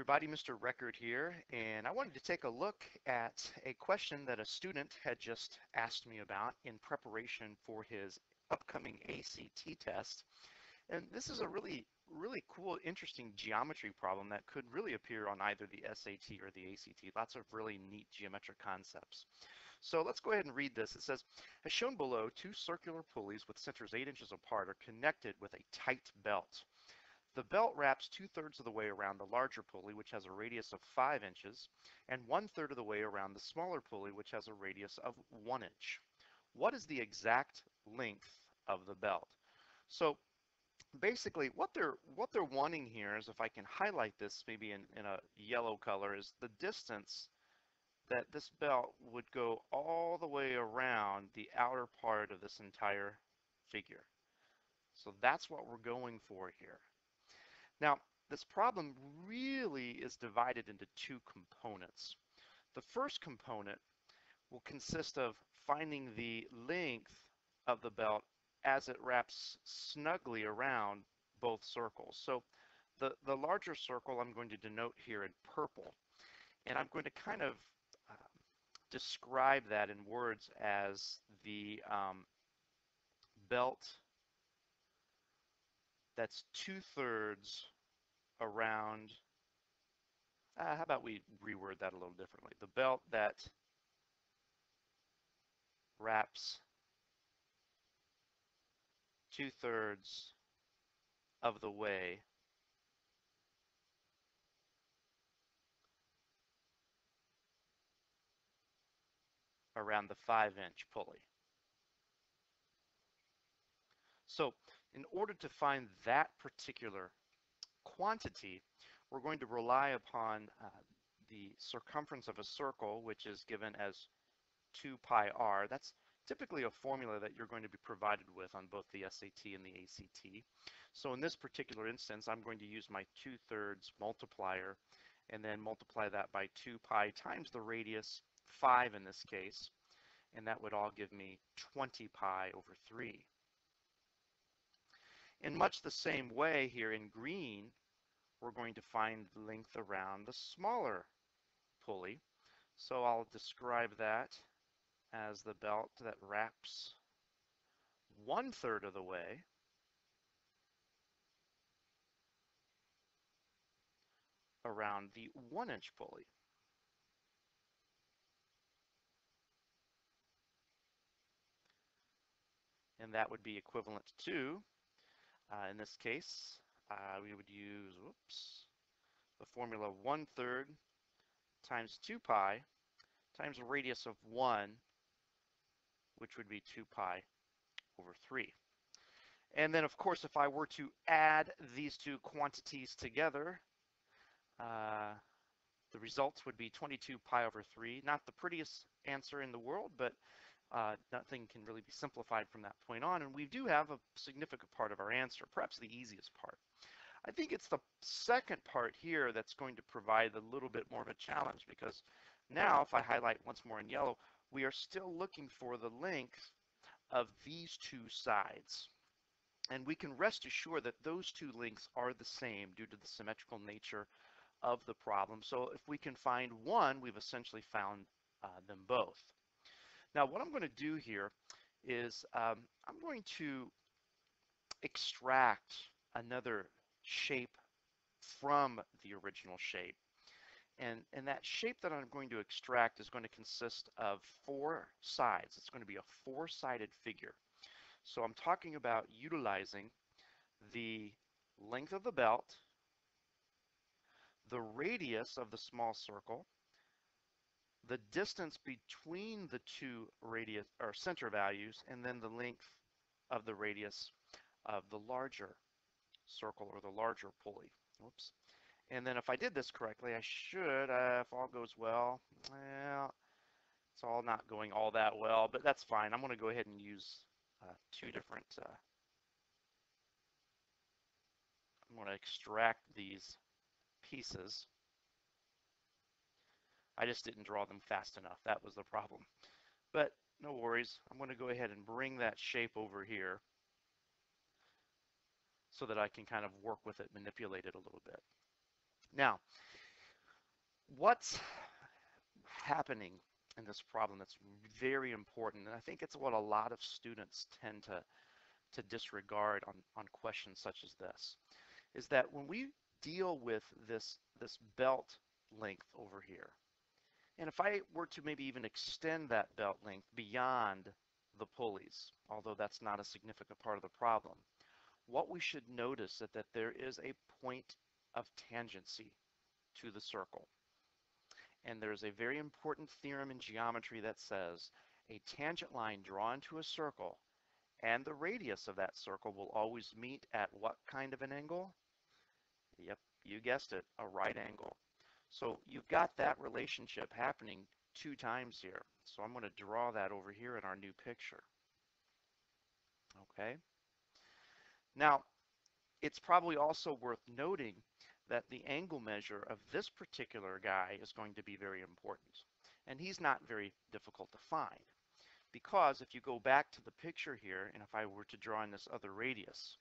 everybody, Mr. Record here, and I wanted to take a look at a question that a student had just asked me about in preparation for his upcoming ACT test. And this is a really, really cool, interesting geometry problem that could really appear on either the SAT or the ACT. Lots of really neat geometric concepts. So let's go ahead and read this. It says, as shown below, two circular pulleys with centers 8 inches apart are connected with a tight belt. The belt wraps two-thirds of the way around the larger pulley, which has a radius of 5 inches, and one-third of the way around the smaller pulley, which has a radius of 1 inch. What is the exact length of the belt? So basically what they're what they're wanting here is if I can highlight this maybe in, in a yellow color is the distance that this belt would go all the way around the outer part of this entire figure. So that's what we're going for here. Now, this problem really is divided into two components. The first component will consist of finding the length of the belt as it wraps snugly around both circles. So the, the larger circle I'm going to denote here in purple. And I'm going to kind of uh, describe that in words as the um, belt that's two-thirds around, uh, how about we reword that a little differently? The belt that wraps two-thirds of the way around the five-inch pulley. So in order to find that particular quantity, we're going to rely upon uh, the circumference of a circle, which is given as 2 pi r. That's typically a formula that you're going to be provided with on both the SAT and the ACT. So in this particular instance, I'm going to use my 2 thirds multiplier and then multiply that by 2 pi times the radius, 5 in this case, and that would all give me 20 pi over 3. In much the same way here in green, we're going to find the length around the smaller pulley. So I'll describe that as the belt that wraps one third of the way around the one inch pulley. And that would be equivalent to uh, in this case, uh, we would use, whoops, the formula of 1 third times 2 pi times a radius of 1, which would be 2 pi over 3. And then, of course, if I were to add these two quantities together, uh, the results would be 22 pi over 3. Not the prettiest answer in the world, but uh, nothing can really be simplified from that point on, and we do have a significant part of our answer, perhaps the easiest part. I think it's the second part here that's going to provide a little bit more of a challenge because now if I highlight once more in yellow, we are still looking for the length of these two sides. And we can rest assured that those two lengths are the same due to the symmetrical nature of the problem. So if we can find one, we've essentially found uh, them both. Now what I'm going to do here is um, I'm going to extract another shape from the original shape. And, and that shape that I'm going to extract is going to consist of four sides. It's going to be a four-sided figure. So I'm talking about utilizing the length of the belt, the radius of the small circle, the distance between the two radius or center values and then the length of the radius of the larger circle or the larger pulley. Oops. And then if I did this correctly, I should, uh, if all goes well, well, it's all not going all that well, but that's fine. I'm going to go ahead and use uh, two different, uh, I'm going to extract these pieces. I just didn't draw them fast enough. That was the problem. But no worries. I'm going to go ahead and bring that shape over here so that I can kind of work with it, manipulate it a little bit. Now, what's happening in this problem that's very important, and I think it's what a lot of students tend to, to disregard on, on questions such as this, is that when we deal with this, this belt length over here, and if I were to maybe even extend that belt length beyond the pulleys, although that's not a significant part of the problem, what we should notice is that there is a point of tangency to the circle. And there's a very important theorem in geometry that says a tangent line drawn to a circle and the radius of that circle will always meet at what kind of an angle? Yep, you guessed it, a right angle. So you've got that relationship happening two times here. So I'm going to draw that over here in our new picture. Okay. Now, it's probably also worth noting that the angle measure of this particular guy is going to be very important. And he's not very difficult to find. Because if you go back to the picture here, and if I were to draw in this other radius,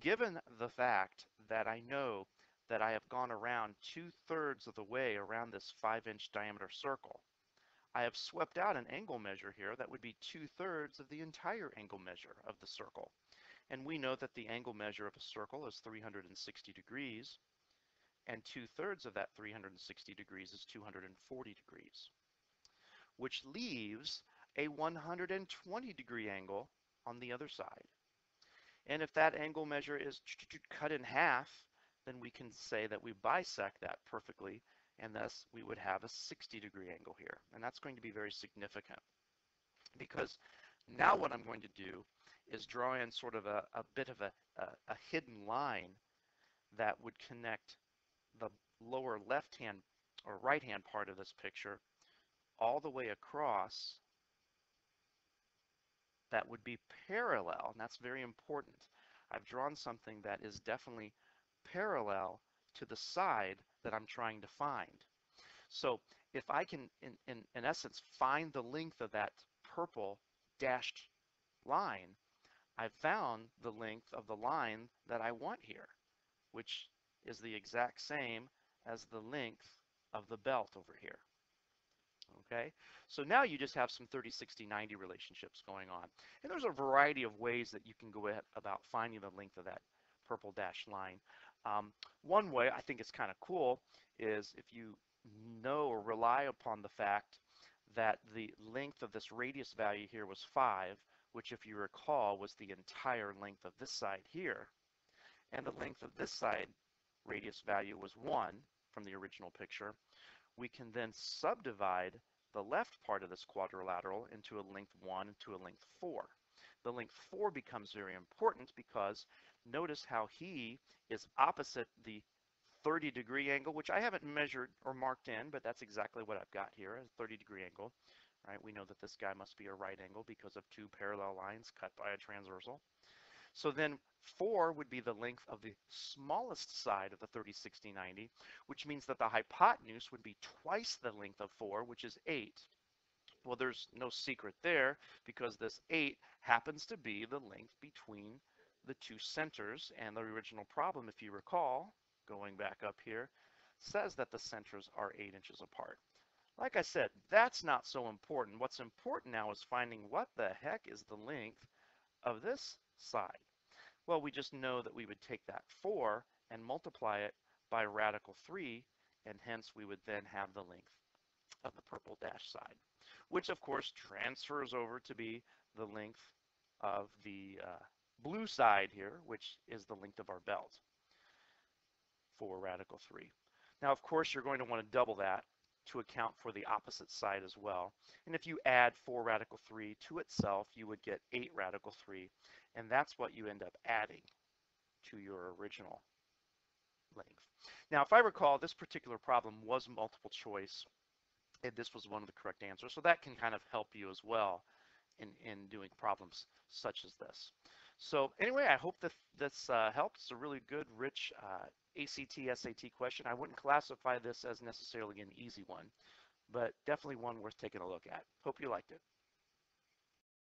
given the fact that I know that I have gone around two-thirds of the way around this five-inch diameter circle, I have swept out an angle measure here that would be two-thirds of the entire angle measure of the circle. And we know that the angle measure of a circle is 360 degrees, and two-thirds of that 360 degrees is 240 degrees, which leaves a 120 degree angle on the other side. And if that angle measure is cut in half, then we can say that we bisect that perfectly, and thus we would have a 60 degree angle here. And that's going to be very significant because now what I'm going to do is draw in sort of a, a bit of a, a, a hidden line that would connect the lower left hand or right hand part of this picture all the way across that would be parallel, and that's very important. I've drawn something that is definitely parallel to the side that I'm trying to find. So if I can, in, in, in essence, find the length of that purple dashed line, I've found the length of the line that I want here, which is the exact same as the length of the belt over here. Okay, so now you just have some 30, 60, 90 relationships going on. And there's a variety of ways that you can go about finding the length of that purple dashed line. Um, one way I think it's kind of cool is if you know or rely upon the fact that the length of this radius value here was 5, which if you recall was the entire length of this side here, and the length of this side radius value was 1 from the original picture, we can then subdivide the left part of this quadrilateral into a length 1 and to a length 4. The length 4 becomes very important because notice how he is opposite the 30 degree angle, which I haven't measured or marked in, but that's exactly what I've got here, a 30 degree angle. Right? We know that this guy must be a right angle because of two parallel lines cut by a transversal. So then 4 would be the length of the smallest side of the 30, 60, 90, which means that the hypotenuse would be twice the length of 4, which is 8. Well, there's no secret there because this 8 happens to be the length between the two centers. And the original problem, if you recall, going back up here, says that the centers are 8 inches apart. Like I said, that's not so important. What's important now is finding what the heck is the length of this side? Well, we just know that we would take that 4 and multiply it by radical 3, and hence we would then have the length of the purple dash side, which of course transfers over to be the length of the uh, blue side here, which is the length of our belt for radical 3. Now, of course, you're going to want to double that to account for the opposite side as well. And if you add 4 radical 3 to itself, you would get 8 radical 3. And that's what you end up adding to your original length. Now, if I recall, this particular problem was multiple choice, and this was one of the correct answers. So that can kind of help you as well in, in doing problems such as this. So anyway, I hope that this uh, helped. It's a really good, rich uh, ACT, SAT question. I wouldn't classify this as necessarily an easy one, but definitely one worth taking a look at. Hope you liked it.